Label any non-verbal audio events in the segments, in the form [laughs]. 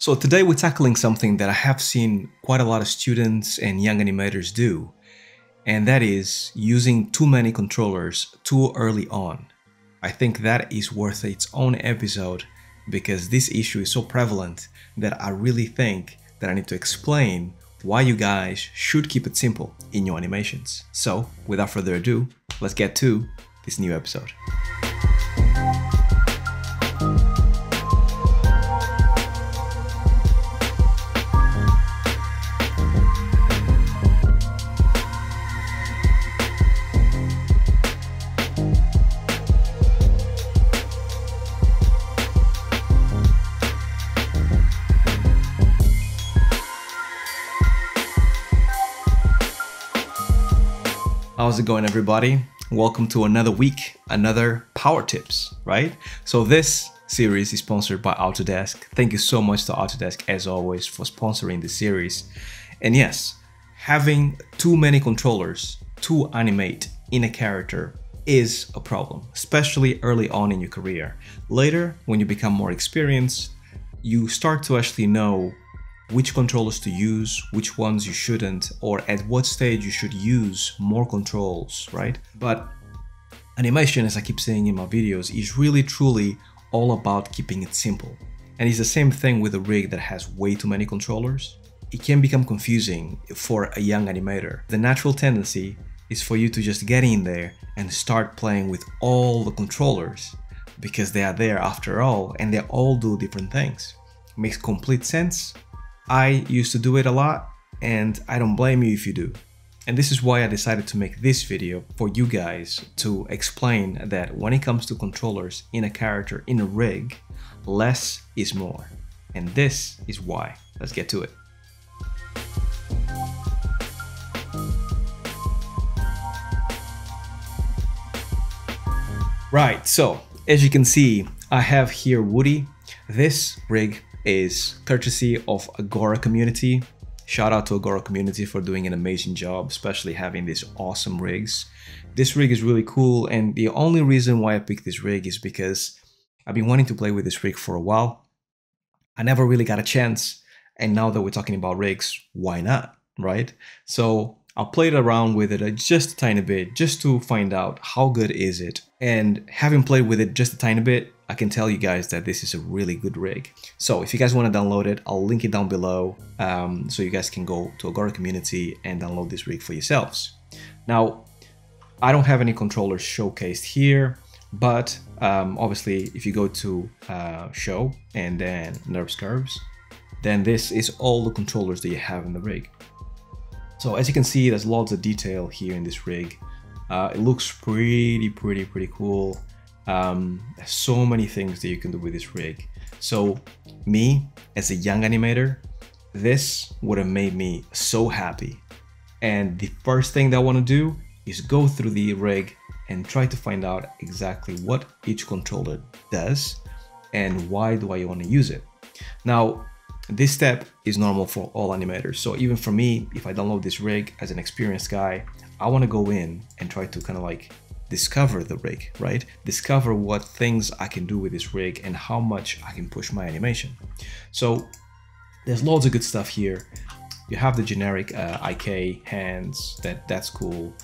So today we're tackling something that I have seen quite a lot of students and young animators do, and that is using too many controllers too early on. I think that is worth its own episode because this issue is so prevalent that I really think that I need to explain why you guys should keep it simple in your animations. So, without further ado, let's get to this new episode. How's it going, everybody? Welcome to another week, another Power Tips, right? So, this series is sponsored by Autodesk. Thank you so much to Autodesk, as always, for sponsoring the series. And yes, having too many controllers to animate in a character is a problem, especially early on in your career. Later, when you become more experienced, you start to actually know which controllers to use, which ones you shouldn't, or at what stage you should use more controls, right? But animation, as I keep saying in my videos, is really truly all about keeping it simple. And it's the same thing with a rig that has way too many controllers. It can become confusing for a young animator. The natural tendency is for you to just get in there and start playing with all the controllers because they are there after all and they all do different things. Makes complete sense I used to do it a lot and I don't blame you if you do. And this is why I decided to make this video for you guys to explain that when it comes to controllers in a character in a rig, less is more. And this is why. Let's get to it. Right, so as you can see, I have here Woody. This rig is courtesy of Agora community. Shout out to Agora community for doing an amazing job, especially having these awesome rigs. This rig is really cool, and the only reason why I picked this rig is because I've been wanting to play with this rig for a while. I never really got a chance, and now that we're talking about rigs, why not, right? So I played around with it uh, just a tiny bit, just to find out how good is it. And having played with it just a tiny bit, I can tell you guys that this is a really good rig. So if you guys want to download it, I'll link it down below um, so you guys can go to Agora community and download this rig for yourselves. Now, I don't have any controllers showcased here, but um, obviously if you go to uh, show and then NURBS curves, then this is all the controllers that you have in the rig. So as you can see, there's lots of detail here in this rig. Uh, it looks pretty, pretty, pretty cool. Um, so many things that you can do with this rig. So me, as a young animator, this would have made me so happy. And the first thing that I want to do is go through the rig and try to find out exactly what each controller does and why do I want to use it. Now, this step is normal for all animators. So even for me, if I download this rig as an experienced guy, I want to go in and try to kind of like discover the rig, right? Discover what things I can do with this rig and how much I can push my animation. So there's loads of good stuff here. You have the generic uh, IK hands, that that's cool.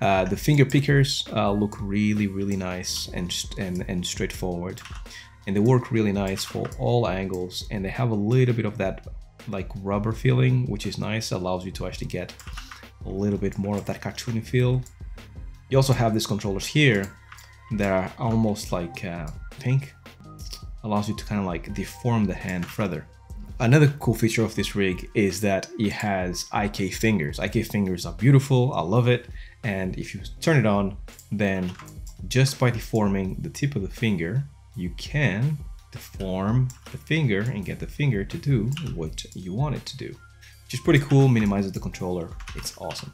Uh, the finger pickers uh, look really, really nice and, and, and straightforward. And they work really nice for all angles and they have a little bit of that like rubber feeling, which is nice, allows you to actually get a little bit more of that cartoony feel you also have these controllers here that are almost like uh, pink. Allows you to kind of like deform the hand further. Another cool feature of this rig is that it has IK fingers. IK fingers are beautiful, I love it. And if you turn it on, then just by deforming the tip of the finger, you can deform the finger and get the finger to do what you want it to do which is pretty cool, minimizes the controller, it's awesome.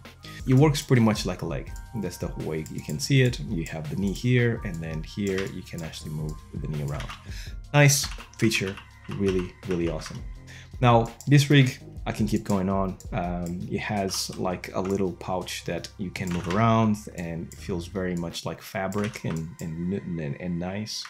It works pretty much like a leg, that's the way you can see it. You have the knee here, and then here you can actually move the knee around. Nice feature, really, really awesome. Now, this rig, I can keep going on. Um, it has like a little pouch that you can move around and it feels very much like fabric and, and, and, and nice.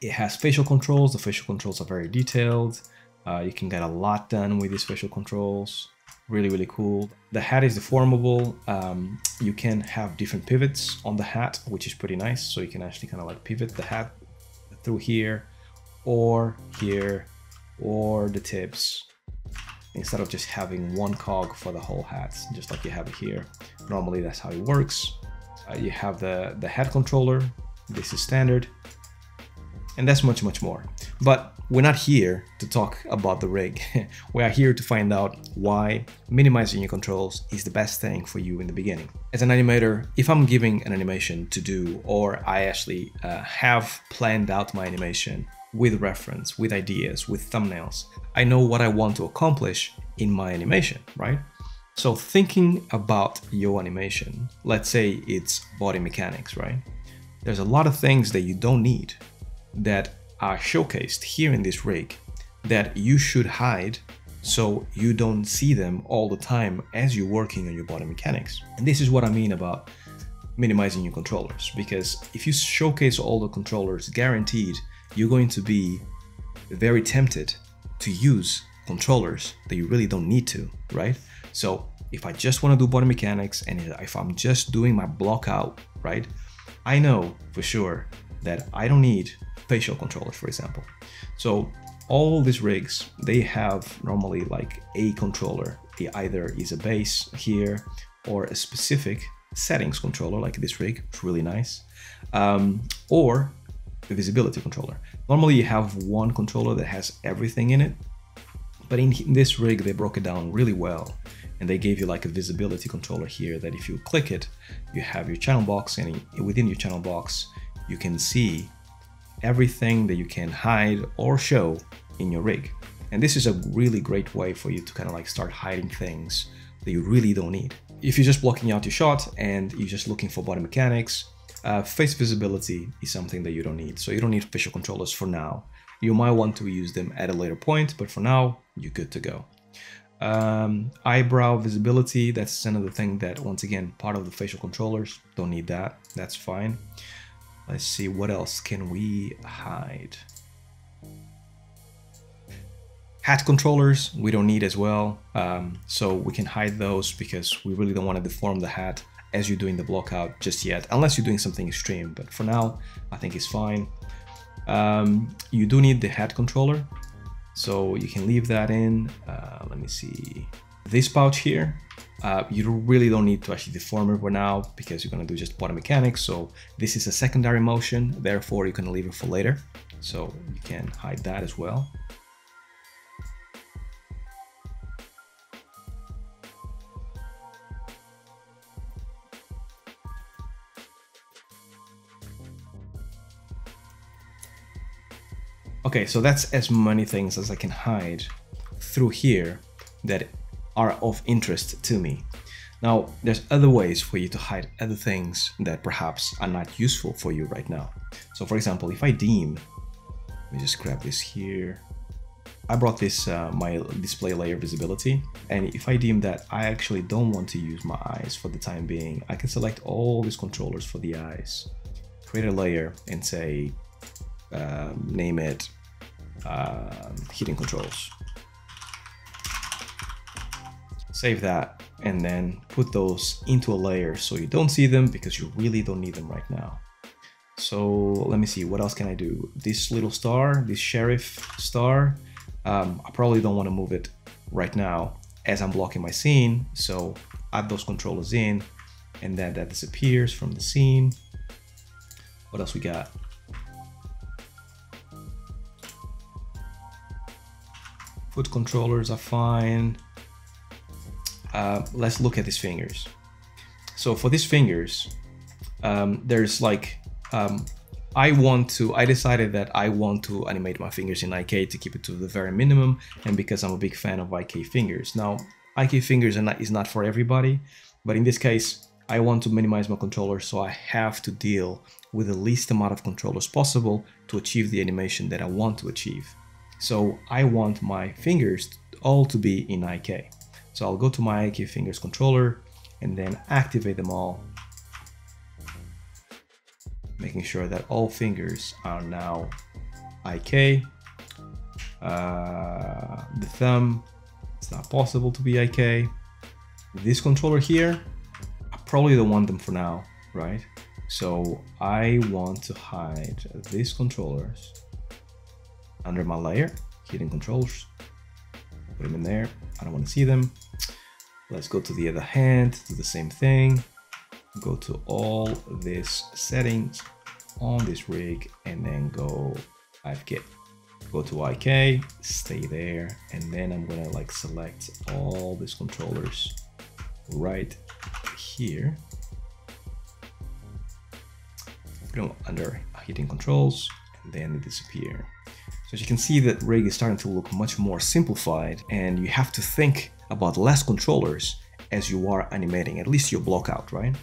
It has facial controls. The facial controls are very detailed. Uh, you can get a lot done with these facial controls. Really, really cool. The hat is deformable. Um, you can have different pivots on the hat, which is pretty nice. So you can actually kind of like pivot the hat through here or here or the tips instead of just having one cog for the whole hat, just like you have it here. Normally that's how it works. Uh, you have the, the head controller, this is standard, and that's much, much more. But we're not here to talk about the rig. [laughs] we are here to find out why minimizing your controls is the best thing for you in the beginning. As an animator, if I'm giving an animation to do, or I actually uh, have planned out my animation with reference, with ideas, with thumbnails, I know what I want to accomplish in my animation, right? So thinking about your animation, let's say it's body mechanics, right? There's a lot of things that you don't need that are showcased here in this rig that you should hide so you don't see them all the time as you're working on your body mechanics. And this is what I mean about minimizing your controllers because if you showcase all the controllers, guaranteed you're going to be very tempted to use controllers that you really don't need to, right? So if I just want to do body mechanics and if I'm just doing my block out, right? I know for sure that I don't need facial controllers, for example. So all these rigs, they have normally like a controller. It either is a base here or a specific settings controller like this rig, it's really nice, um, or the visibility controller. Normally you have one controller that has everything in it, but in this rig they broke it down really well and they gave you like a visibility controller here that if you click it, you have your channel box and within your channel box, you can see everything that you can hide or show in your rig. And this is a really great way for you to kind of like start hiding things that you really don't need. If you're just blocking out your shot and you're just looking for body mechanics, uh, face visibility is something that you don't need. So you don't need facial controllers for now. You might want to use them at a later point, but for now, you're good to go. Um, eyebrow visibility, that's another thing that, once again, part of the facial controllers, don't need that, that's fine. Let's see, what else can we hide? Hat controllers, we don't need as well, um, so we can hide those because we really don't want to deform the hat as you're doing the block out just yet, unless you're doing something extreme, but for now, I think it's fine. Um, you do need the hat controller, so you can leave that in. Uh, let me see. This pouch here, uh, you really don't need to actually deform it for now because you're gonna do just body mechanics. So this is a secondary motion, therefore you can leave it for later. So you can hide that as well. Okay, so that's as many things as I can hide through here that are of interest to me. Now, there's other ways for you to hide other things that perhaps are not useful for you right now. So for example, if I deem, let me just grab this here. I brought this, uh, my display layer visibility. And if I deem that I actually don't want to use my eyes for the time being, I can select all these controllers for the eyes, create a layer and say, um, name it um, heating controls. Save that and then put those into a layer so you don't see them because you really don't need them right now. So let me see, what else can I do? This little star, this sheriff star, um, I probably don't want to move it right now as I'm blocking my scene. So add those controllers in and then that disappears from the scene. What else we got? Foot controllers are fine. Uh, let's look at these fingers. So for these fingers, um, there's like, um, I want to, I decided that I want to animate my fingers in IK to keep it to the very minimum and because I'm a big fan of IK fingers. Now, IK fingers not, is not for everybody, but in this case, I want to minimize my controller so I have to deal with the least amount of controllers possible to achieve the animation that I want to achieve. So I want my fingers all to be in IK. So I'll go to my IK fingers controller and then activate them all, making sure that all fingers are now IK. Uh, the thumb, it's not possible to be IK. This controller here, I probably don't want them for now, right? So I want to hide these controllers under my layer, hidden controls, put them in there. I don't want to see them. Let's go to the other hand, do the same thing. Go to all these settings on this rig and then go FK go to IK, stay there, and then I'm gonna like select all these controllers right here. Put them under hidden controls, and then they disappear. So as you can see that rig is starting to look much more simplified and you have to think about less controllers as you are animating, at least your block out, right?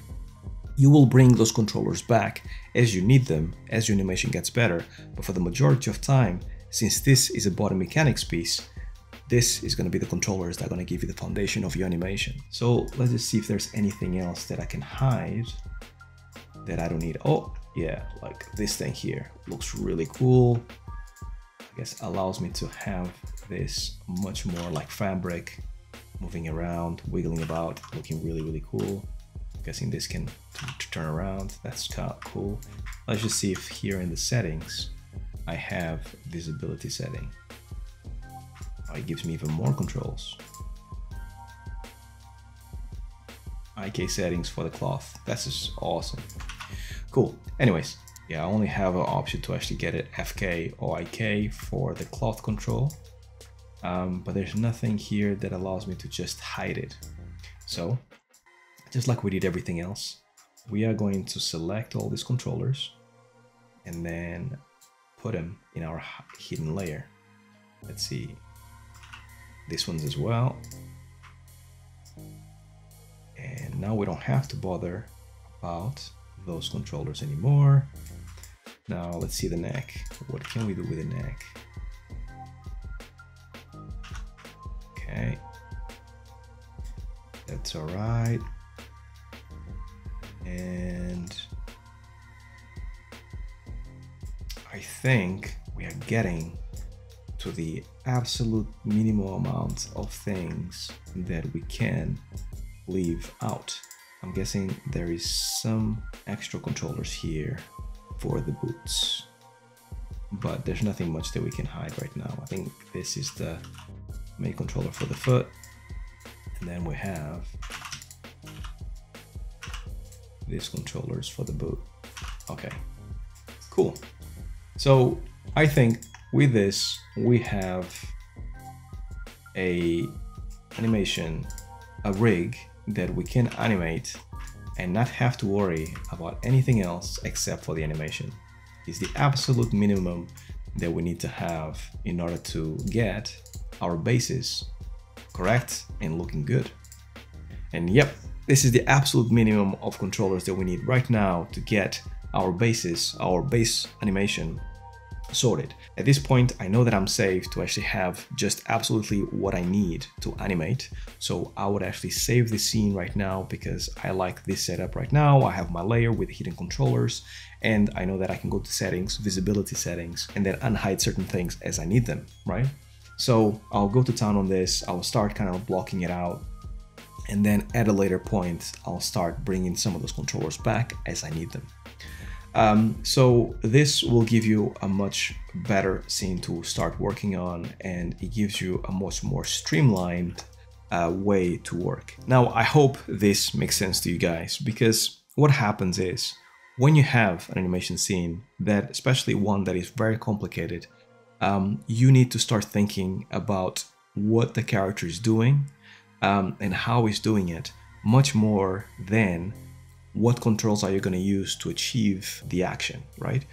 You will bring those controllers back as you need them, as your animation gets better, but for the majority of time, since this is a body mechanics piece, this is going to be the controllers that are going to give you the foundation of your animation. So let's just see if there's anything else that I can hide that I don't need. Oh, yeah, like this thing here looks really cool. Guess allows me to have this much more like fabric moving around, wiggling about, looking really, really cool. I'm guessing this can turn around. That's kind of cool. Let's just see if here in the settings, I have visibility setting. Oh, it gives me even more controls. IK settings for the cloth. That's just awesome. Cool. Anyways, yeah, I only have an option to actually get it FK or IK for the cloth control. Um, but there's nothing here that allows me to just hide it. So, just like we did everything else, we are going to select all these controllers and then put them in our hidden layer. Let's see, this one's as well. And now we don't have to bother about those controllers anymore. Now let's see the neck. What can we do with the neck? Okay. That's all right. And I think we are getting to the absolute minimal amount of things that we can leave out. I'm guessing there is some extra controllers here for the boots, but there's nothing much that we can hide right now. I think this is the main controller for the foot, and then we have these controllers for the boot. Okay, cool. So I think with this, we have a animation, a rig that we can animate and not have to worry about anything else except for the animation. Is the absolute minimum that we need to have in order to get our bases correct and looking good. And yep, this is the absolute minimum of controllers that we need right now to get our bases, our base animation sorted. At this point, I know that I'm safe to actually have just absolutely what I need to animate. So I would actually save this scene right now because I like this setup right now. I have my layer with hidden controllers and I know that I can go to settings, visibility settings, and then unhide certain things as I need them, right? So I'll go to town on this. I'll start kind of blocking it out. And then at a later point, I'll start bringing some of those controllers back as I need them. Um, so this will give you a much better scene to start working on and it gives you a much more streamlined uh, way to work. Now I hope this makes sense to you guys because what happens is when you have an animation scene that especially one that is very complicated um, you need to start thinking about what the character is doing um, and how he's doing it much more than what controls are you going to use to achieve the action, right?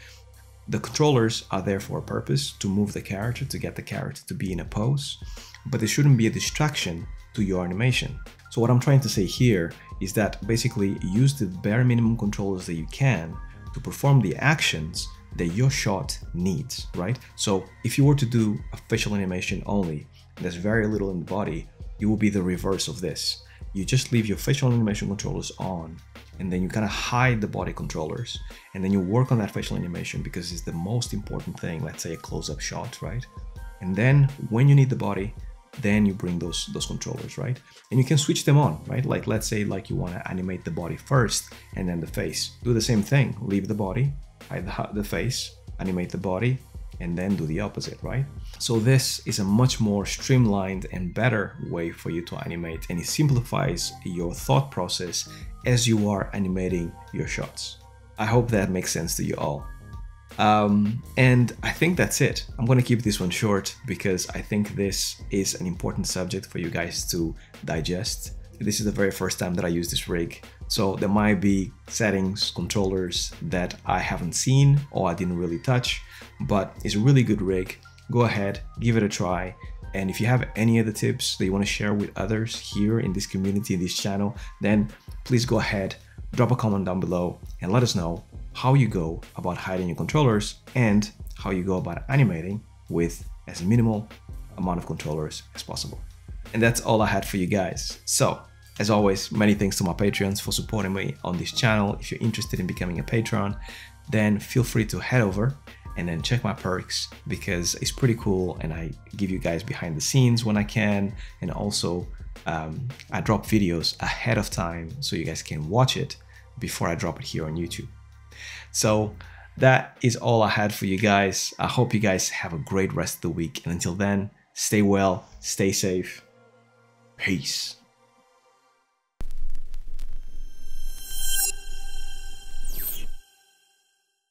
The controllers are there for a purpose to move the character, to get the character to be in a pose, but they shouldn't be a distraction to your animation. So what I'm trying to say here is that basically use the bare minimum controllers that you can to perform the actions that your shot needs, right? So if you were to do a facial animation only, there's very little in the body, you will be the reverse of this. You just leave your facial animation controllers on and then you kind of hide the body controllers and then you work on that facial animation because it's the most important thing let's say a close-up shot right and then when you need the body then you bring those those controllers, right? And you can switch them on, right? Like let's say like you want to animate the body first and then the face. Do the same thing. Leave the body, hide the, the face, animate the body, and then do the opposite, right? So this is a much more streamlined and better way for you to animate and it simplifies your thought process as you are animating your shots. I hope that makes sense to you all. Um, and I think that's it. I'm gonna keep this one short because I think this is an important subject for you guys to digest. This is the very first time that I use this rig, so there might be settings, controllers that I haven't seen or I didn't really touch, but it's a really good rig. Go ahead, give it a try. And if you have any other tips that you want to share with others here in this community, in this channel, then please go ahead, drop a comment down below and let us know how you go about hiding your controllers and how you go about animating with as minimal amount of controllers as possible. And that's all I had for you guys. So as always, many thanks to my Patreons for supporting me on this channel. If you're interested in becoming a patron, then feel free to head over and then check my perks because it's pretty cool and I give you guys behind the scenes when I can and also um, I drop videos ahead of time so you guys can watch it before I drop it here on YouTube. So that is all I had for you guys. I hope you guys have a great rest of the week and until then, stay well, stay safe, peace.